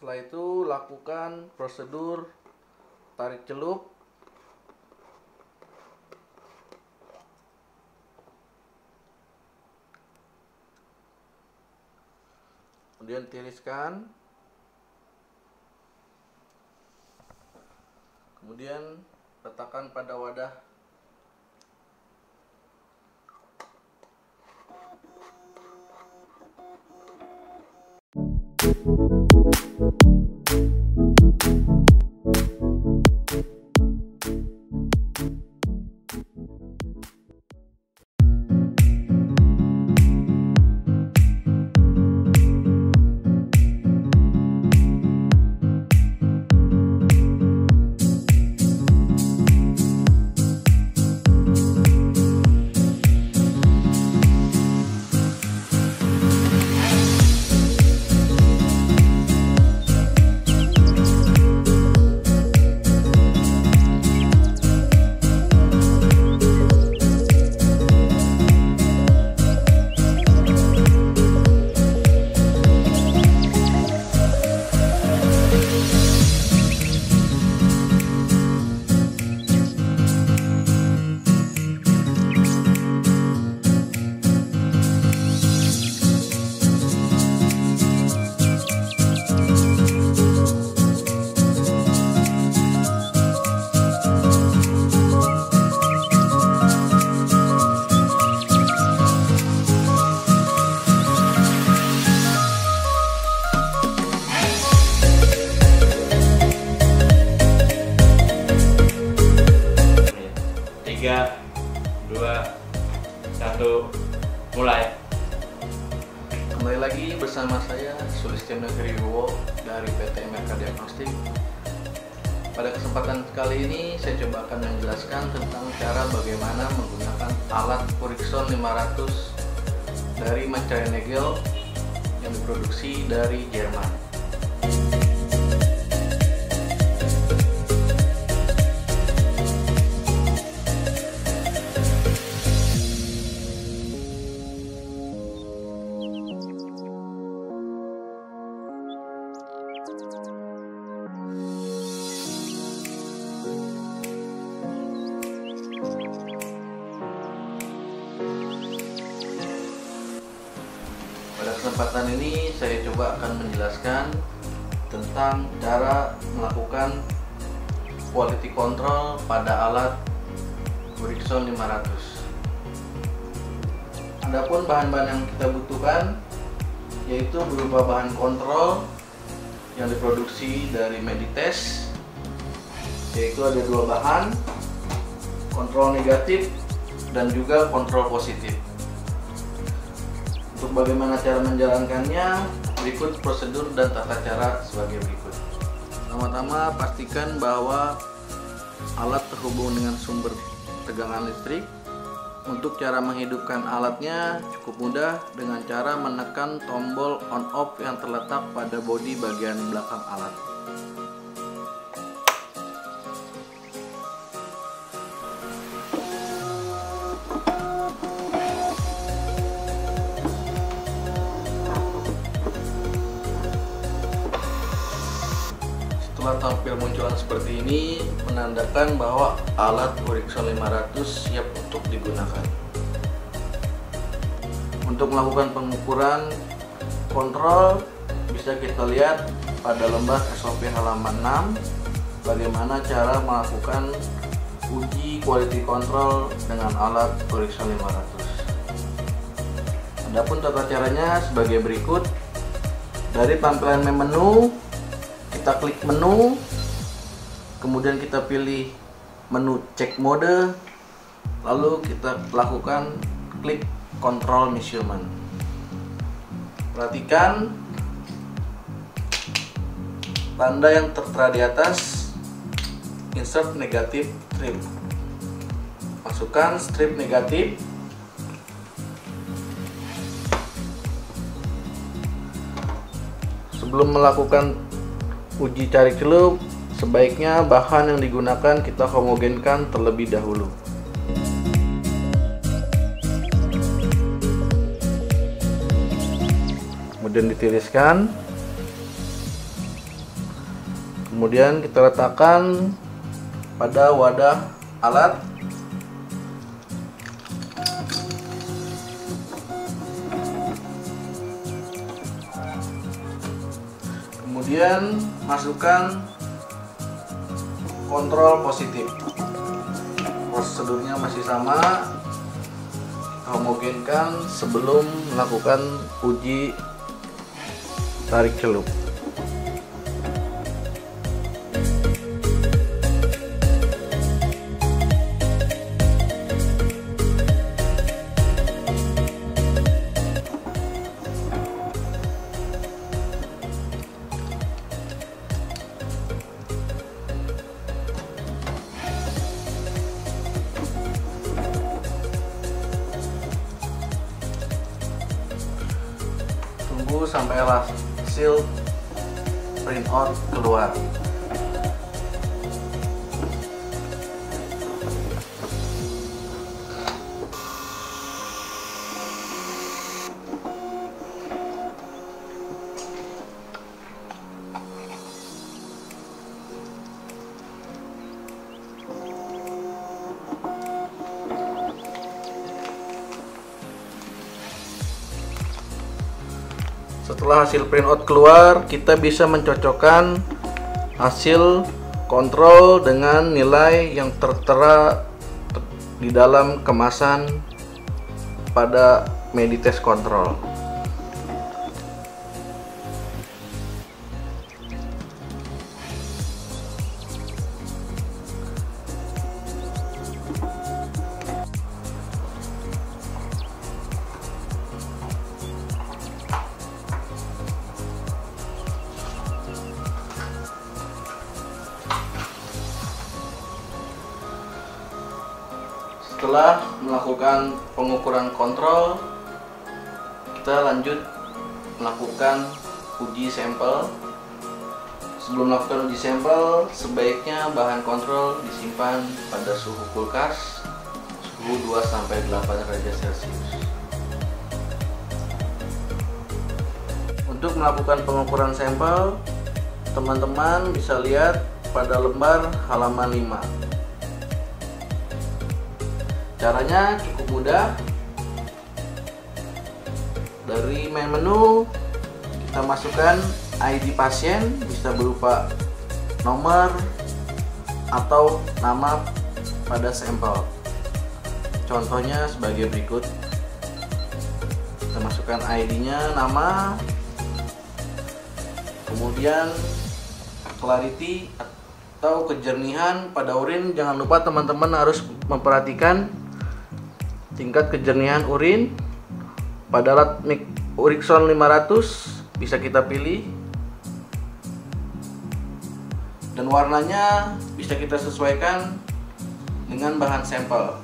Setelah itu lakukan prosedur tarik celup. Kemudian tiriskan. Kemudian letakkan pada wadah tiga Kembali lagi bersama saya Sulistiono Heriwo dari PT MRK Diagnostik. Pada kesempatan kali ini saya coba akan menjelaskan tentang cara bagaimana menggunakan alat Purixon 500 dari Mancaya Negel yang diproduksi dari Jerman. Kesempatan ini saya coba akan menjelaskan tentang cara melakukan quality control pada alat Purixon 500. Adapun bahan-bahan yang kita butuhkan yaitu berupa bahan kontrol yang diproduksi dari Meditest yaitu ada dua bahan kontrol negatif dan juga kontrol positif untuk bagaimana cara menjalankannya, berikut prosedur dan tata cara sebagai berikut. Pertama-tama pastikan bahwa alat terhubung dengan sumber tegangan listrik. Untuk cara menghidupkan alatnya cukup mudah dengan cara menekan tombol on off yang terletak pada bodi bagian belakang alat. Tampil munculan seperti ini, menandakan bahwa alat Purixon 500 siap untuk digunakan. Untuk melakukan pengukuran kontrol, bisa kita lihat pada lembar SOP halaman 6 bagaimana cara melakukan uji quality control dengan alat Purixon 500. Adapun tata caranya sebagai berikut. Dari tampilan menu, kita klik menu kemudian kita pilih menu cek mode lalu kita lakukan klik control measurement. Perhatikan tanda yang tertera di atas insert negatif strip masukkan strip negatif. Sebelum melakukan uji cari celup sebaiknya bahan yang digunakan kita homogenkan terlebih dahulu. Kemudian ditiriskan. Kemudian kita letakkan pada wadah alat kemudian masukkan kontrol positif. Prosedurnya masih sama. Homogenkan sebelum melakukan uji tarik celup sampai hasil print out keluar Setelah hasil printout keluar, kita bisa mencocokkan hasil kontrol dengan nilai yang tertera di dalam kemasan pada Meditest Control. Setelah melakukan pengukuran kontrol, kita lanjut melakukan uji sampel. Sebelum melakukan uji sampel, sebaiknya bahan kontrol disimpan pada suhu kulkas suhu 2 sampai 8 derajat Celcius. Untuk melakukan pengukuran sampel, teman-teman bisa lihat pada lembar halaman 5. Caranya cukup mudah. Dari main menu kita masukkan ID pasien bisa berupa nomor atau nama pada sampel. Contohnya sebagai berikut. Kita masukkan ID-nya, nama, kemudian clarity atau kejernihan pada urin. Jangan lupa teman-teman harus memperhatikan tingkat kejernihan urin pada alat Urixon 500 bisa kita pilih. Dan warnanya bisa kita sesuaikan dengan bahan sampel.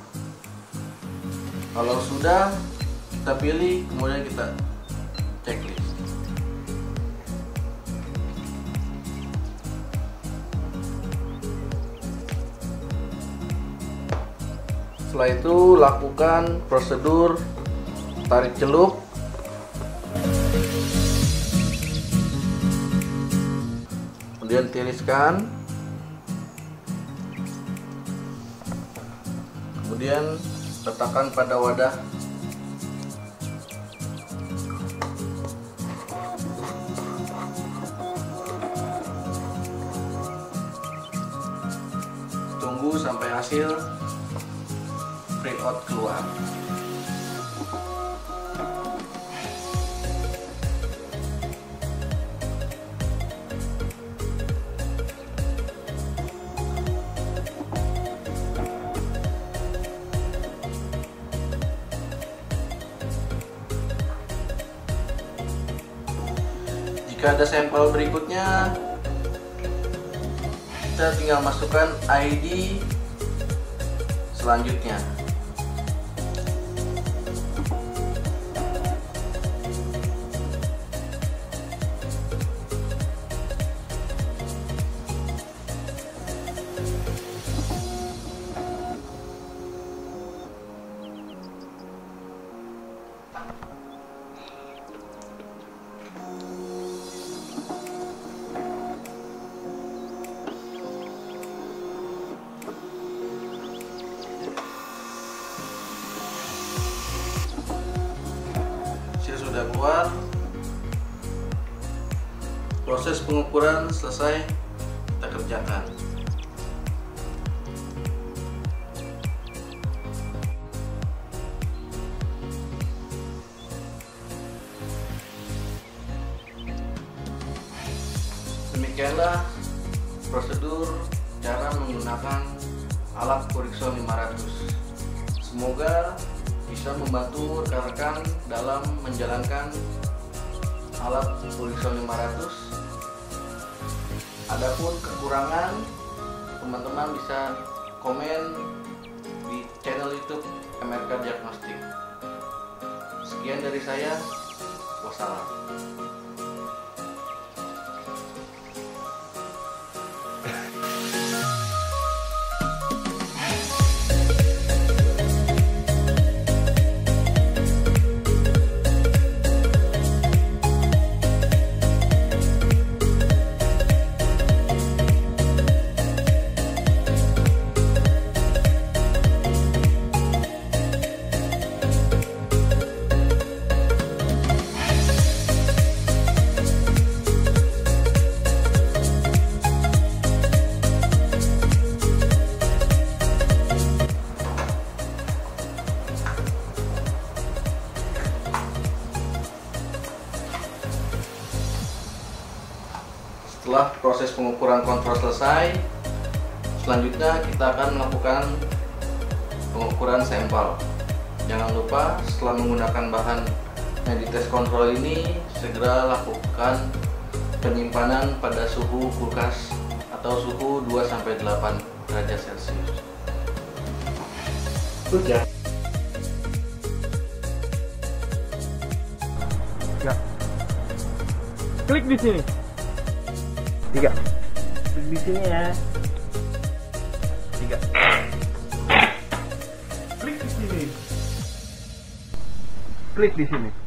Kalau sudah kita pilih kemudian kita checklist Setelah itu lakukan prosedur tarik celup. Kemudian tiriskan. Kemudian letakkan pada wadah Tunggu sampai hasil breakout keluar. Jika ada sampel berikutnya, kita tinggal masukkan ID selanjutnya. proses pengukuran selesai kita kerjakan. Demikianlah prosedur cara menggunakan alat Kurikson 500 semoga bisa membantu rekan-rekan dalam menjalankan alat Kurixon 500. Adapun kekurangan, teman-teman bisa komen di channel YouTube MRK Diagnostik. Sekian dari saya. Wassalam. Setelah proses pengukuran kontrol selesai, selanjutnya kita akan melakukan pengukuran sampel. Jangan lupa setelah menggunakan bahan Medites kontrol ini segera lakukan penyimpanan pada suhu kulkas atau suhu 2 8 derajat Celcius. Udah. Tiga. Klik di sini. Tiga. Sini ya. Tiga. Klik di sini. Klik di sini.